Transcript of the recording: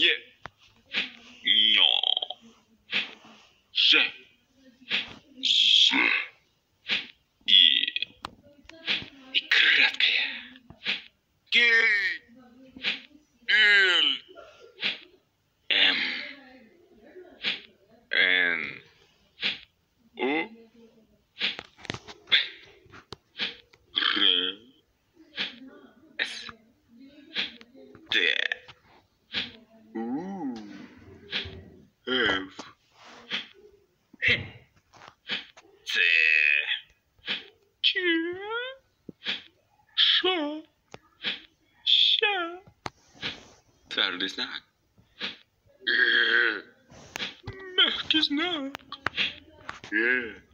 je, nio, że, z i, i краткое. Гей, эль, м, н, у, п, р, с, т. Saturday eh. snack. Yeah. Mac is snack. Yeah.